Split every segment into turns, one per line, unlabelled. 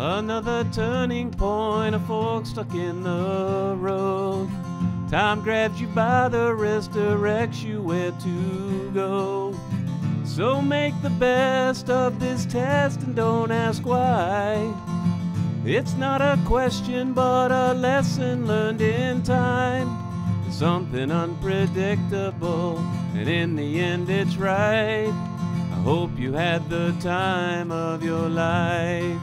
Another turning point, a fork stuck in the road. Time grabs you by the wrist, directs you where to go. So make the best of this test and don't ask why. It's not a question, but a lesson learned in time. Something unpredictable, and in the end, it's right. I hope you had the time of your life.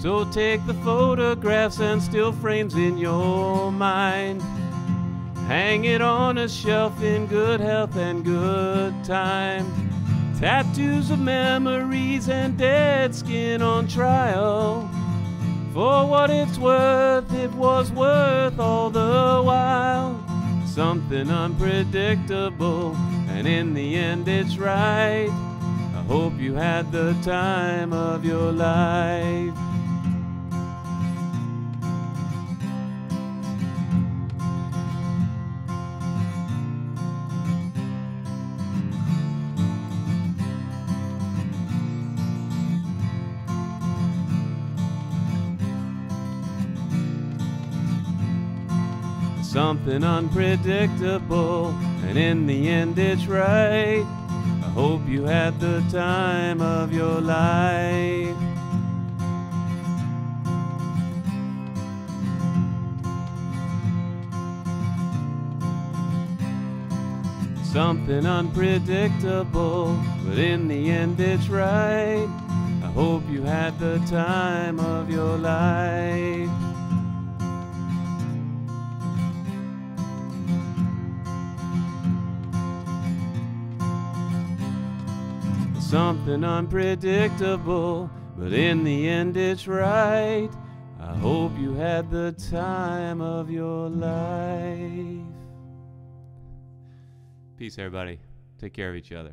So take the photographs and still frames in your mind. Hang it on a shelf in good health and good time. Tattoos of memories and dead skin on trial. For what it's worth, it was worth all the while. Something unpredictable, and in the end, it's right. I hope you had the time of your life. Something unpredictable, and in the end, it's right. I hope you had the time of your life. Something unpredictable, but in the end, it's right. I hope you had the time of your life. Something unpredictable, but in the end it's right. I hope you had the time of your life. Peace, everybody. Take care of each other.